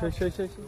Şey şey şey. şey.